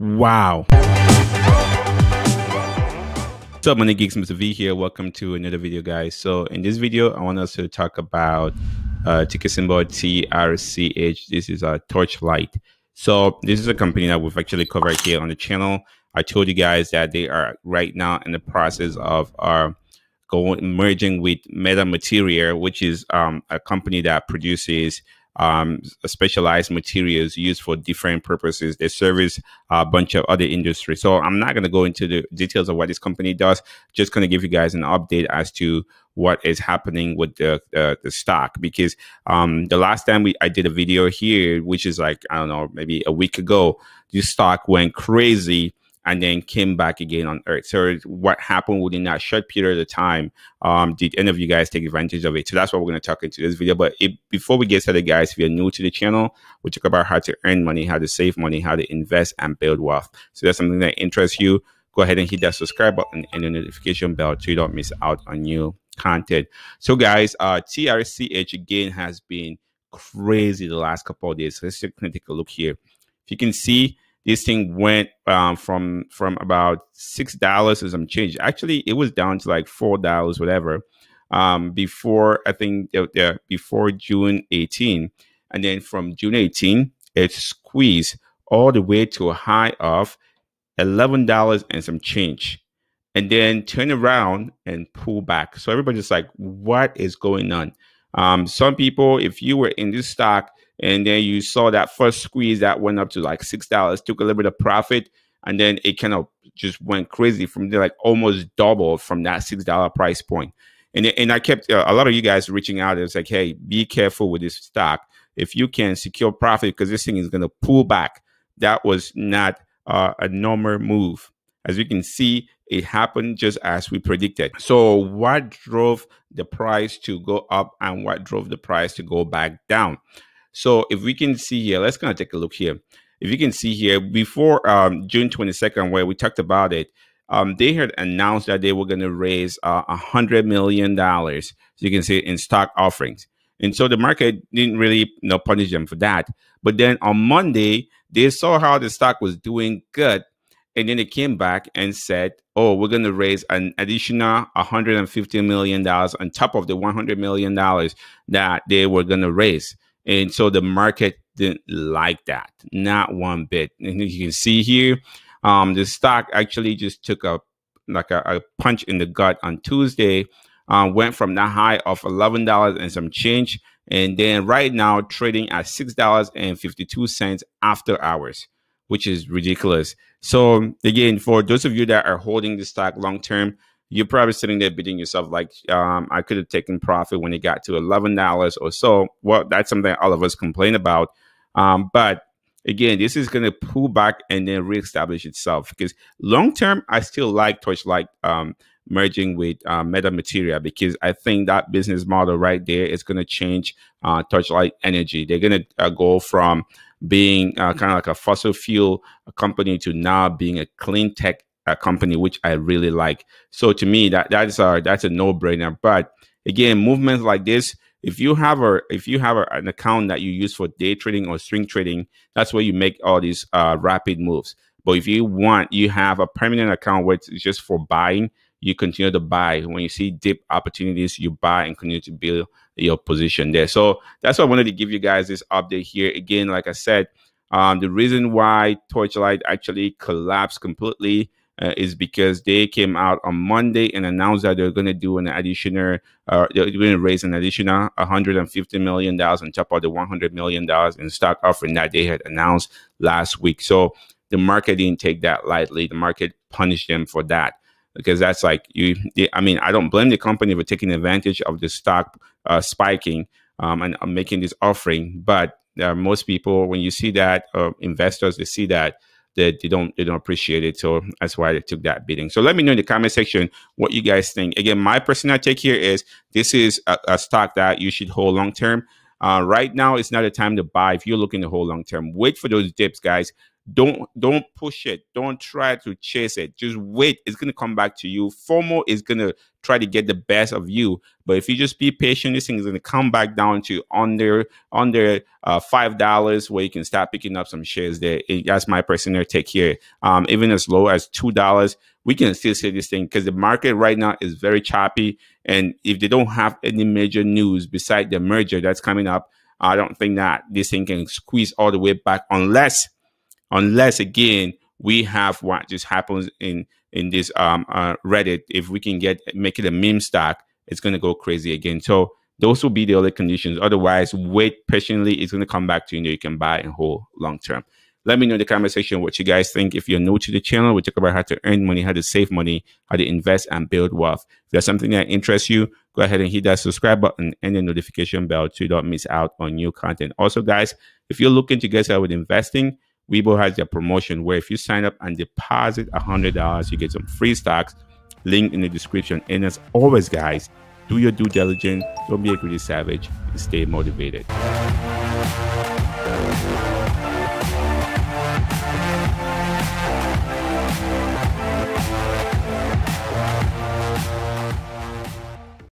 Wow. What's up, Money Geeks? Mr. V here. Welcome to another video, guys. So in this video, I want us to talk about uh, ticker symbol TRCH. This is a Torchlight. So this is a company that we've actually covered here on the channel. I told you guys that they are right now in the process of uh, going merging with Meta Material, which is um, a company that produces um, specialized materials used for different purposes. They service a bunch of other industries. So I'm not going to go into the details of what this company does. Just going to give you guys an update as to what is happening with the uh, the stock because um, the last time we I did a video here, which is like I don't know maybe a week ago, this stock went crazy and then came back again on Earth. So what happened within that short period of time? Um, did any of you guys take advantage of it? So that's what we're going to talk into this video. But if, before we get started, guys, if you're new to the channel, we talk about how to earn money, how to save money, how to invest and build wealth. So that's something that interests you. Go ahead and hit that subscribe button and the notification bell so you don't miss out on new content. So guys, uh, TRCH again has been crazy the last couple of days. Let's take a look here. If you can see, this thing went um, from from about six dollars or some change. Actually, it was down to like four dollars, whatever. Um, before I think uh, before June 18, and then from June 18, it squeezed all the way to a high of eleven dollars and some change, and then turn around and pull back. So everybody's like, "What is going on?" Um, some people, if you were in this stock and then you saw that first squeeze that went up to like six dollars, took a little bit of profit, and then it kind of just went crazy from there, like almost doubled from that six dollar price point. And and I kept uh, a lot of you guys reaching out. It's like, hey, be careful with this stock. If you can secure profit, because this thing is going to pull back. That was not uh, a normal move. As you can see, it happened just as we predicted. So, what drove the price to go up and what drove the price to go back down? So if we can see here, let's kind of take a look here. If you can see here, before um, June 22nd, where we talked about it, um, they had announced that they were going to raise uh, a uh, hundred million dollars. So you can see in stock offerings, and so the market didn't really you know, punish them for that. But then on Monday, they saw how the stock was doing good, and then they came back and said, "Oh, we're going to raise an additional 150 million dollars on top of the 100 million dollars that they were going to raise." And so the market didn't like that, not one bit. And you can see here, um, the stock actually just took a like a, a punch in the gut on Tuesday. Uh, went from the high of eleven dollars and some change, and then right now trading at six dollars and fifty two cents after hours, which is ridiculous. So again, for those of you that are holding the stock long term, you're probably sitting there beating yourself like um, I could have taken profit when it got to eleven dollars or so. Well, that's something all of us complain about. Um, but again, this is going to pull back and then reestablish itself because long term, I still like Torchlight um, merging with uh, Meta Material because I think that business model right there is going to change uh, Torchlight Energy. They're going to uh, go from being uh, kind of like a fossil fuel company to now being a clean tech a company, which I really like. So to me, that that's a that's a no brainer. But again, movements like this, if you have a if you have a, an account that you use for day trading or swing trading, that's where you make all these uh, rapid moves. But if you want, you have a permanent account where it's just for buying. You continue to buy. When you see dip opportunities, you buy and continue to build your position there. So that's why I wanted to give you guys this update here. Again, like I said, um, the reason why Torchlight actually collapsed completely uh, is because they came out on Monday and announced that they're going to do an additional, uh, they're going to raise an additional 150 million dollars on top of the 100 million dollars in stock offering that they had announced last week. So the market didn't take that lightly. The market punished them for that because that's like you. I mean, I don't blame the company for taking advantage of the stock uh, spiking um, and uh, making this offering, but most people, when you see that, uh, investors, they see that that they don't they don't appreciate it. So that's why they took that bidding. So let me know in the comment section what you guys think. Again, my personal take here is this is a, a stock that you should hold long term. Uh, right now, it's not a time to buy if you're looking to hold long term. Wait for those dips, guys. Don't don't push it. Don't try to chase it. Just wait. It's to come back to you. Fomo is to try to get the best of you. But if you just be patient this thing is to come back down to under under uh, five dollars where you can start picking up some shares there. It, that's my personal take here. Um, even as low as two dollars we can still see this thing because the market right now is very choppy. And if they don't have any major news beside the merger that's coming up i don't think that this thing can squeeze all the way back unless unless again we have what just happens in in this um uh, Reddit. If we can get make it a meme stock, it's going to go crazy again. So those will be the only conditions. Otherwise, wait patiently. It's going to come back to you. And you can buy and hold long term. Let me know in the comment section what you guys think. If you're new to the channel, we talk about how to earn money, how to save money, how to invest and build wealth. If there's something that interests you, go ahead and hit that subscribe button and the notification bell so you don't miss out on new content. Also, guys, if you're looking to get started with investing, Webull has their promotion where if you sign up and deposit $100, you get some free stocks. Link in the description. And as always, guys, do your due diligence, don't be a greedy savage, and stay motivated.